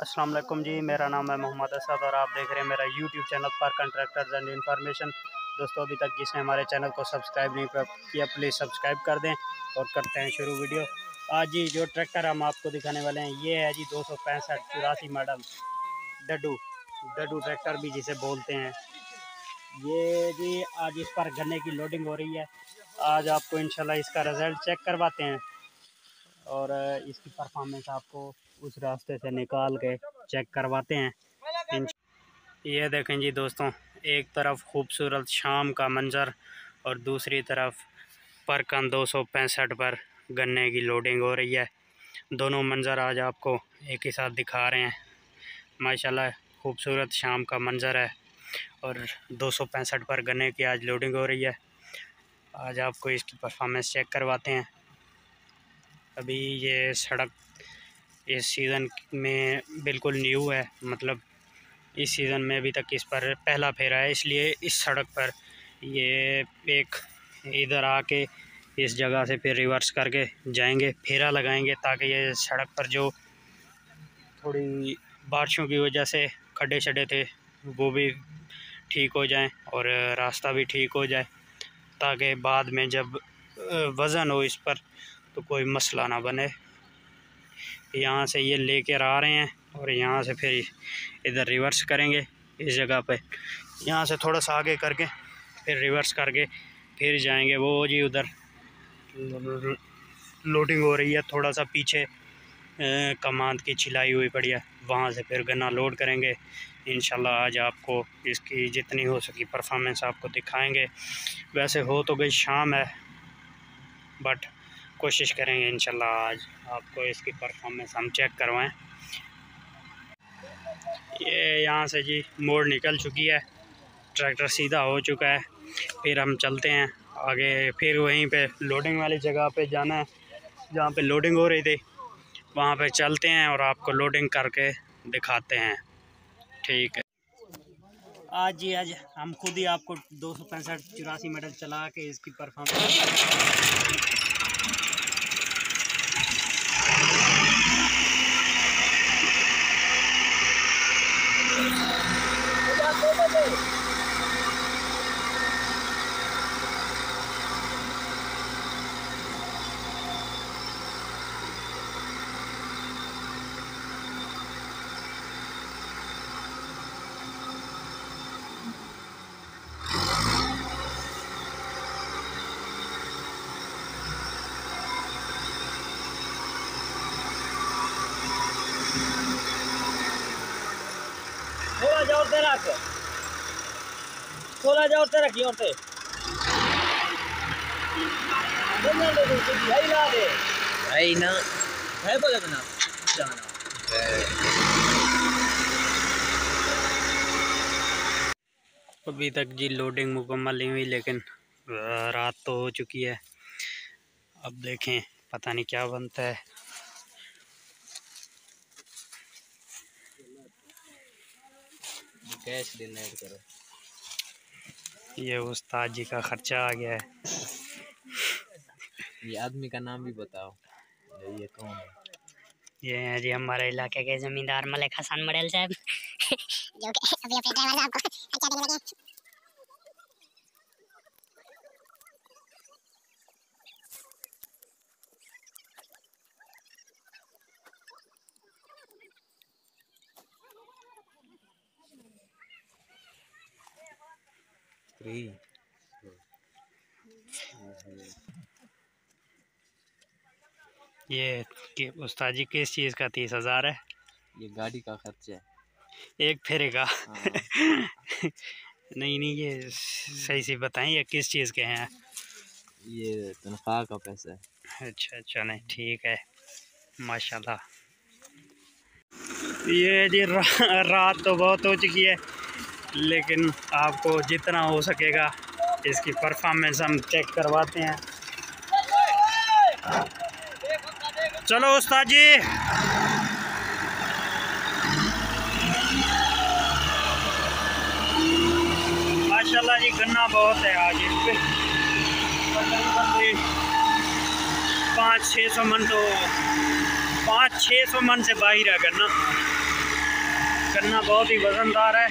वालेकुम जी, मेरा नाम है मोहम्मद असद और आप देख रहे हैं मेरा यूट्यूब चैनल पर कंट्रैक्टर्स एंड इन्फॉर्मेशन दोस्तों, अभी तक जिसने हमारे चैनल को सब्सक्राइब नहीं किया प्लीज़ सब्सक्राइब कर दें और करते हैं शुरू वीडियो। आज जी जो ट्रैक्टर हम आपको दिखाने वाले हैं, ये है जी दो सौ पैंसठ चौरासी मॉडल डडू डडू ट्रैक्टर भी जिसे बोलते हैं। ये जी आज इस पर गन्ने की लोडिंग हो रही है। आज आपको इंशाल्लाह इसका रिज़ल्ट चेक करवाते हैं और इसकी परफॉर्मेंस आपको उस रास्ते से निकाल के चेक करवाते हैं। ये देखें जी दोस्तों, एक तरफ़ खूबसूरत शाम का मंज़र और दूसरी तरफ़ परकन दो सौ पैंसठ पर गन्ने की लोडिंग हो रही है। दोनों मंज़र आज आपको एक ही साथ दिखा रहे हैं। माशाल्लाह, खूबसूरत शाम का मंज़र है और दो सौ पैंसठ पर गन्ने की आज लोडिंग हो रही है। आज आपको इसकी परफॉर्मेंस चेक करवाते हैं। अभी ये सड़क इस सीज़न में बिल्कुल न्यू है मतलब इस सीज़न में अभी तक इस पर पहला फेरा है, इसलिए इस सड़क पर ये एक इधर आके इस जगह से फिर रिवर्स करके जाएँगे, फेरा लगाएँगे ताकि ये सड़क पर जो थोड़ी बारिशों की वजह से खड्डे शड्डे थे, वो भी ठीक हो जाएँ और रास्ता भी ठीक हो जाए, ताकि बाद में जब वज़न हो इस पर तो कोई मसला ना बने। यहाँ से ये लेकर आ रहे हैं और यहाँ से फिर इधर रिवर्स करेंगे इस जगह पे। यहाँ से थोड़ा सा आगे करके फिर रिवर्स करके फिर जाएँगे वो जी उधर। लोडिंग हो रही है, थोड़ा सा पीछे कमांद की छिलाई हुई पड़ी है, वहाँ से फिर गन्ना लोड करेंगे। इन आज आपको इसकी जितनी हो सकी परफॉर्मेंस आपको दिखाएँगे। वैसे हो तो गई शाम है, बट कोशिश करेंगे इन आज आपको इसकी परफॉर्मेंस हम चेक करवाएँ। ये यहाँ से जी मोड़ निकल चुकी है। ट्रैक्टर सीधा हो चुका है। फिर हम चलते हैं आगे। फिर वहीं पे लोडिंग वाली जगह पे जाना है, जहाँ पे लोडिंग हो रही थी। वहाँ पे चलते हैं और आपको लोडिंग करके दिखाते हैं। ठीक है। आज जी, आज हम खुद ही आपको दो सौ पैंसठ चौरासी मेडल चला के इसकी परफॉर्मेंस थोड़ा जा औरतें रख थोड़ा जा औरतें रखी औरतें भाई ना। है बोले बना। जाना। अभी तक जी लोडिंग मुकम्मल नहीं हुई लेकिन रात तो हो चुकी है। अब देखें पता नहीं क्या बनता है। कैश देना करो। ये उस्ताद जी का खर्चा आ गया है। ये आदमी का नाम भी बताओ। ये कौन है? ये हैं जी हमारे इलाके के जमींदार मलिक हसन मडेल साहब। जो कि अभी अपने ड्राइवर साहब को अच्छा देने लगे। थ्री ये कि उस्ताद जी किस चीज़ का तीस हज़ार है? ये गाड़ी का खर्चा है। एक फेरे का? हाँ। नहीं नहीं ये सही से बताएँ ये किस चीज़ के हैं? ये तनख्वाह का पैसा है। अच्छा अच्छा नहीं ठीक है। माशाल्लाह। ये जी रा, रात तो बहुत हो चुकी है। लेकिन आपको जितना हो सकेगा, इसकी परफॉर्मेंस हम चेक करवाते हैं। चलो उस्ताद जी। माशाल्लाह जी, गन्ना बहुत है आज इस पे। पाँच छः सौ मन तो पाँच छः सौ मन से बाहर है गन्ना। गन्ना बहुत ही वजनदार है।